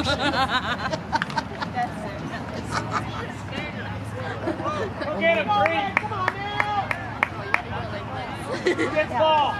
Go get him, Bree. Who ball?